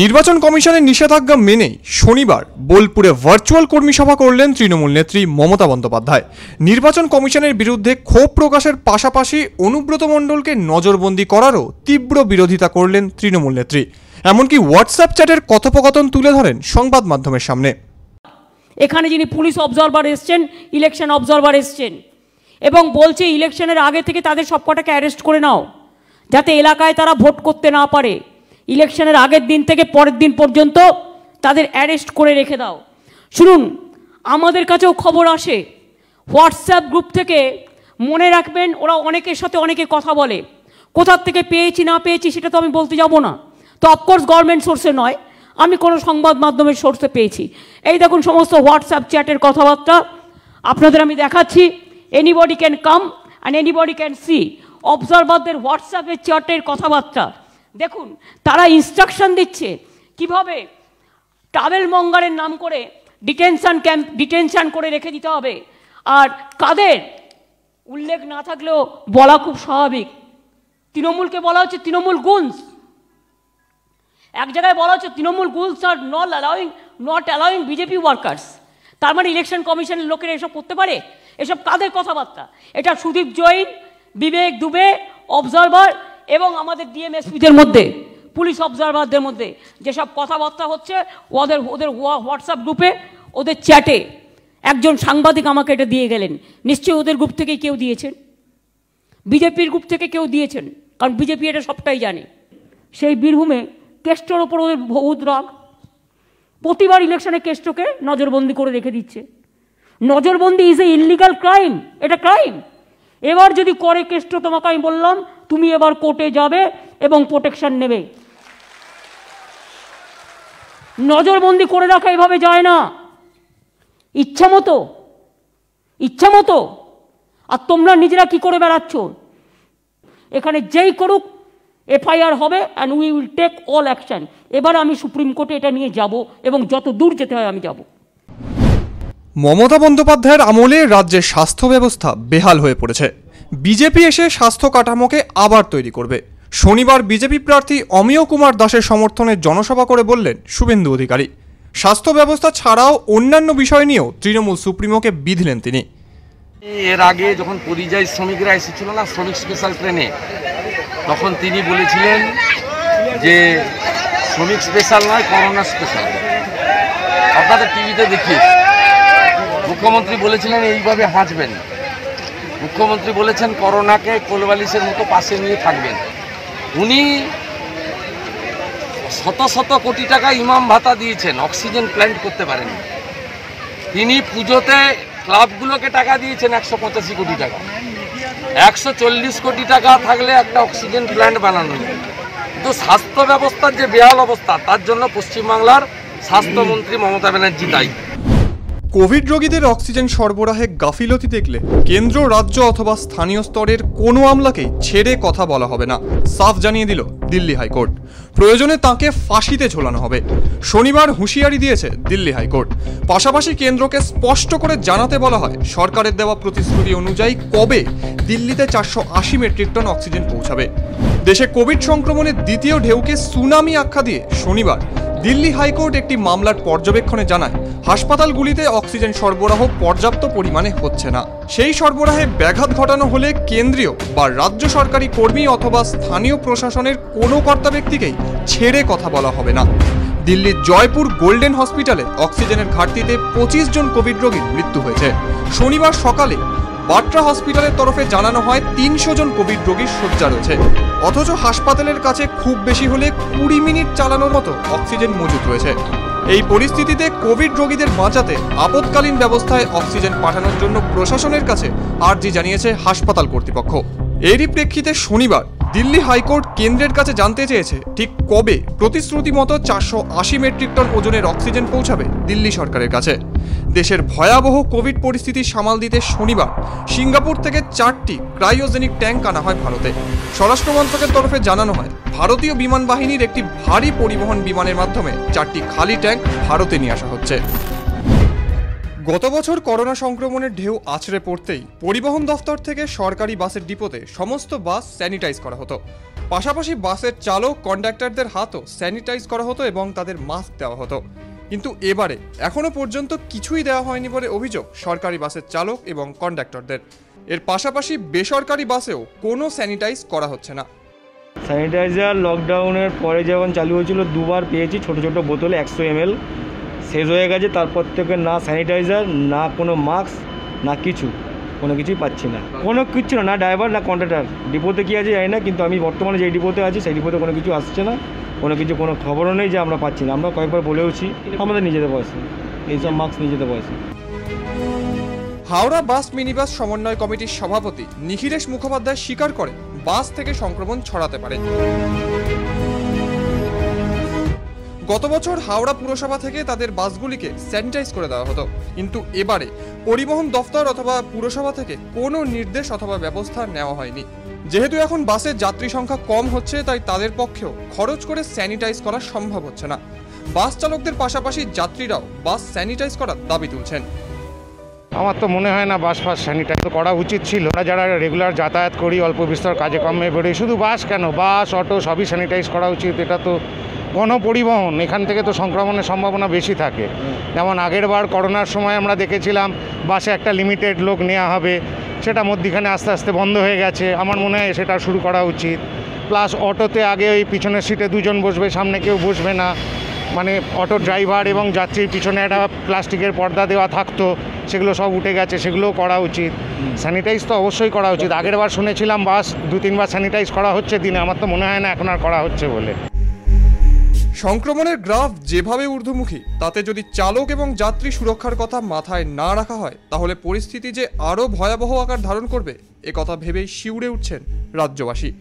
নির্বাচন কমিশনের নিষেধাজ্ঞা মেনেই শনিবার বোলপুরে ভার্চুয়াল কর্মী সভা করলেন তৃণমূল নেত্রী মমতা বন্দ্যোপাধ্যায়। নির্বাচন কমিশনের বিরুদ্ধে ক্ষোভ প্রকাশের পাশাপাশি অনুব্রত মণ্ডলকে নজরবন্দি করারও তীব্র বিরোধিতা করলেন তৃণমূল নেত্রী। এমনকি হোয়াটসঅ্যাপ চ্যাটের কথোপকথন তুলে ধরেন সংবাদ মাধ্যমের সামনে। এখানে যিনি পুলিশ অবজারভার এসছেন, ইলেকশন অবজারভার এসছেন এবং বলছে, ইলেকশনের আগে থেকে তাদের সবকটাকে অ্যারেস্ট করে নাও, যাতে এলাকায় তারা ভোট করতে না পারে। ইলেকশনের আগের দিন থেকে পরের দিন পর্যন্ত তাদের অ্যারেস্ট করে রেখে দাও। শুনুন, আমাদের কাছেও খবর আসে। হোয়াটসঅ্যাপ গ্রুপ থেকে মনে রাখবেন, ওরা অনেকের সাথে অনেকে কথা বলে। কোথার থেকে পেয়েছি, না পেয়েছি সেটা তো আমি বলতে যাব না। তো অফকোর্স গভর্নমেন্ট সোর্সে নয়, আমি কোনো সংবাদ মাধ্যমের সোর্সে পেয়েছি। এই দেখুন সমস্ত হোয়াটসঅ্যাপ চ্যাটের কথাবার্তা, আপনাদের আমি দেখাচ্ছি। Anybody can come and anybody can see অবজারভারদের হোয়াটসঅ্যাপের চ্যাটের কথাবার্তা। দেখুন, তারা ইনস্ট্রাকশন দিচ্ছে। কীভাবে? ট্রাভেল মঙ্গারের নাম করে ডিটেনশন ক্যাম্প ডিটেনশন করে রেখে দিতে হবে। আর কাদের? উল্লেখ না থাকলেও বলা খুব স্বাভাবিক। তৃণমূলকে বলা হচ্ছে তৃণমূল গুনস এক জায়গায় বলা হচ্ছে Trinamool goons are not allowing not allowing BJP workers তার মানে ইলেকশন কমিশনের লোকেরা এসব করতে পারে? এসব কাদের কথাবার্তা? এটা সুদীপ জৈন, বিবেক দুবে অবজারভার এবং আমাদের ডিএমএসপিদের মধ্যে, পুলিশ অবজারভারদের মধ্যে যেসব কথাবার্তা হচ্ছে, ওদের ওদের হোয়াটসঅ্যাপ গ্রুপে ওদের চ্যাটে একজন সাংবাদিক আমাকে এটা দিয়ে গেলেন। নিশ্চয়ই ওদের গ্রুপ থেকেই কেউ দিয়েছেন। বিজেপির গ্রুপ থেকে কেউ দিয়েছেন, কারণ বিজেপি এটা সবটাই জানে। সেই বীরভূমে কেষ্টর ওপর ওদের বহুত রাগ। প্রতিবার ইলেকশনে কেষ্টকে নজরবন্দি করে রেখে দিচ্ছে। নজরবন্দি ইজ এ ইলিগাল ক্রাইম এটা ক্রাইম এবার যদি করে কেষ্ট তোমাকে আমি বললাম, তুমি এবার কোর্টে যাবে এবং প্রোটেকশন নেবে। নজরবন্দি করে রাখা এভাবে যায় না। ইচ্ছা মতো ইচ্ছা মতো। আর তোমরা নিজেরা কি করে বেড়াচ্ছ? এখানে যেই করুক, এফআইআর হবে and we will take all action এবার আমি সুপ্রিম কোর্টে এটা নিয়ে যাব এবং যত দূর যেতে হয় আমি যাব। মমতা বন্দ্যোপাধ্যায়ের আমলে রাজ্যের স্বাস্থ্য ব্যবস্থা বেহাল হয়ে পড়েছে। বিজেপি এসে স্বাস্থ্য কাঠামোকে আবার তৈরি করবে। শনিবার বিজেপি প্রার্থী অমিয় কুমার দাসের সমর্থনে জনসভা করে বললেন শুভেন্দু অধিকারী। স্বাস্থ্য ব্যবস্থা ছাড়াও অন্যান্য বিষয় নিয়েও তৃণমূল সুপ্রিমোকে বিধলেন তিনি। এর আগে যখন পরিযায়ী শ্রমিকরা এসেছিল না, শ্রমিক স্পেশাল ট্রেনে তখন তিনি বলেছিলেন যে শ্রমিক স্পেশাল নয় করোনা স্পেশাল আপনাদের টিভিতে দেখি মুখ্যমন্ত্রী বলেছিলেন এইভাবে হাঁচবেন। মুখ্যমন্ত্রী বলেছেন করোনাকে কোলবালিশের মতো পাশে নিয়ে থাকবেন। উনি শত শত কোটি টাকা ইমাম ভাতা দিয়েছেন, অক্সিজেন প্ল্যান্ট করতে পারেন তিনি পুজোতে ক্লাবগুলোকে টাকা দিয়েছেন একশো পঁচাশি কোটি টাকা। একশো চল্লিশ কোটি টাকা থাকলে একটা অক্সিজেন প্ল্যান্ট বানানো যায়। কিন্তু স্বাস্থ্য ব্যবস্থার যে বেহাল অবস্থা, তার জন্য পশ্চিমবাংলার স্বাস্থ্যমন্ত্রী মমতা ব্যানার্জি দায়ী। কোভিড রোগীদের অক্সিজেন সরবরাহে গাফিলতি দেখলে কেন্দ্র, রাজ্য অথবা স্থানীয় স্তরের কোনো আমলাকেই ছেড়ে কথা বলা হবে না। সাফ জানিয়ে দিল দিল্লি হাইকোর্ট। প্রয়োজনে তাকে ফাঁসিতে ঝোলানো হবে। শনিবার হুঁশিয়ারি দিয়েছে দিল্লি হাইকোর্ট। পাশাপাশি কেন্দ্রকে স্পষ্ট করে জানাতে বলা হয়, সরকারের দেওয়া প্রতিশ্রুতি অনুযায়ী কবে দিল্লিতে চারশো আশি মেট্রিক টন অক্সিজেন পৌঁছাবে। দেশে কোভিড সংক্রমণের দ্বিতীয় ঢেউকে সুনামি আখ্যা দিয়ে শনিবার দিল্লি হাইকোর্ট একটি মামলার পর্যবেক্ষণে জানায়, হাসপাতালগুলিতে অক্সিজেন সরবরাহ পর্যাপ্ত পরিমাণে হচ্ছে না। সেই সরবরাহে ব্যাঘাত ঘটানো হলে কেন্দ্রীয় বা রাজ্য সরকারি কর্মী অথবা স্থানীয় প্রশাসনের কোনো কর্তা ব্যক্তিকেই ছেড়ে কথা বলা হবে না। দিল্লির জয়পুর গোল্ডেন হসপিটালে অক্সিজেনের ঘাটতিতে পঁচিশ জন কোভিড রোগীর মৃত্যু হয়েছে। শনিবার সকালে বাট্রা হসপিটালের তরফে জানানো হয়, তিনশো জন কোভিড রোগীর শয্যা রয়েছে। অথচ হাসপাতালের কাছে খুব বেশি হলে কুড়ি মিনিট চালানোর মতো অক্সিজেন মজুত রয়েছে। এই পরিস্থিতিতে কোভিড রোগীদের বাঁচাতে আপৎকালীন ব্যবস্থায় অক্সিজেন পাঠানোর জন্য প্রশাসনের কাছে আর্জি জানিয়েছে হাসপাতাল কর্তৃপক্ষ। এরই প্রেক্ষিতে শনিবার দিল্লি হাইকোর্ট কেন্দ্রের কাছে জানতে চেয়েছে, ঠিক কবে প্রতিশ্রুতি মতো চারশো আশি মেট্রিক টন ওজনের অক্সিজেন পৌঁছাবে দিল্লি সরকারের কাছে। দেশের ভয়াবহ কোভিড পরিস্থিতি সামাল দিতে শনিবার সিঙ্গাপুর থেকে চারটি ক্রাইওজেনিক ট্যাঙ্ক আনা হয় ভারতে। স্বরাষ্ট্র মন্ত্রকের তরফে জানানো হয়, ভারতীয় বিমান বাহিনীর একটি ভারী পরিবহন বিমানের মাধ্যমে চারটি খালি ট্যাঙ্ক ভারতে নিয়ে আসা হচ্ছে। গত বছর করোনা সংক্রমণের ঢেউ আছড়ে পড়তেই পরিবহন দফতর থেকে সরকারি বাসের ডিপোতে সমস্ত বাস স্যানিটাইজ করা হতো। পাশাপাশি বাসের চালক, কন্ডাক্টরদের হাতও স্যানিটাইজ করা হতো এবং তাদের মাস্ক দেওয়া হতো। কিন্তু এবারে এখনও পর্যন্ত কিছুই দেওয়া হয়নি বলে অভিযোগ সরকারি বাসের চালক এবং কন্ডাক্টরদের। এর পাশাপাশি বেসরকারি বাসেও কোনো স্যানিটাইজ করা হচ্ছে না। স্যানিটাইজার, লকডাউনের পরে যখন চালু হয়েছিল, দুবার পেয়েছি ছোট ছোট বোতলে একশো এমএল। শেষ হয়ে গেছে, তারপর থেকে না স্যানিটাইজার না কোনো মাস্ক না কিছু। কোনো কিছুই পাচ্ছি না। কোনো কিচ্ছু না না ড্রাইভার না কন্ট্রাক্টর ডিপোতে কী আছে জানি না, কিন্তু আমি বর্তমানে যে ডিপোতে আছি, সেই ডিপোতে কোনো কিছু আসছে না। কোনো কিছু, কোনো খবরও নেই যে আমরা পাচ্ছি না। আমরা কয়েকবার বলেওছি, আমাদের নিজেদের পয়সা এইসব মাস্ক নিজেদের পয়সা হাওড়া বাস মিনিবাস সমন্বয় কমিটির সভাপতি নিখিলেশ মুখোপাধ্যায় স্বীকার করে বাস থেকে সংক্রমণ ছড়াতে পারে। গত বছর হাওড়া পুরসভা থেকে তাদের বাসগুলিকে স্যানিটাইজ করে দেওয়া হতো। কিন্তু এবারে পরিবহন দফতর অথবা পুরসভা থেকে কোনো নির্দেশ অথবা ব্যবস্থা নেওয়া হয়নি। যেহেতু এখন বাসের যাত্রী সংখ্যা কম হচ্ছে, তাই তাদের পক্ষেও খরচ করে স্যানিটাইজ করা সম্ভব হচ্ছে না। বাস চালকদের পাশাপাশি যাত্রীরাও বাস স্যানিটাইজ করার দাবি তুলছেন। আমার তো মনে হয় না বাস ফাস স্যানিটাইজ করা উচিত ছিল। আমরা যারা রেগুলার যাতায়াত করি, অল্প বিস্তর কাজে কমে বেরোই শুধু বাস কেন? বাস, অটো সবই স্যানিটাইজ করা উচিত। এটা তো গণপরিবহন এখান থেকে তো সংক্রমণের সম্ভাবনা বেশি থাকে। যেমন আগের বার করোনার সময় আমরা দেখেছিলাম বাসে একটা লিমিটেড লোক নেওয়া হবে সেটা মধ্যিখানে আস্তে আস্তে বন্ধ হয়ে গেছে আমার মনে হয় সেটা শুরু করা উচিত। প্লাস অটোতে আগে ওই পিছনের সিটে দুজন বসবে সামনে কেউ বসবে না। মানে অটো ড্রাইভার এবং যাত্রীর পিছনে একটা প্লাস্টিকের পর্দা দেওয়া থাকতো সেগুলো সব উঠে গেছে সেগুলোও করা উচিত। স্যানিটাইজ তো অবশ্যই করা উচিত। আগের বার শুনেছিলাম বাস দু তিনবার স্যানিটাইজ করা হচ্ছে দিনে আমার তো মনে হয় না এখন আর করা হচ্ছে বলে। সংক্রমণের গ্রাফ যেভাবে ঊর্ধ্বমুখী, তাতে যদি চালক এবং যাত্রী সুরক্ষার কথা মাথায় না রাখা হয়, তাহলে পরিস্থিতি যে আরও ভয়াবহ আকার ধারণ করবে, এ কথা ভেবেই শিউরে উঠছেন রাজ্যবাসী।